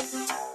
you.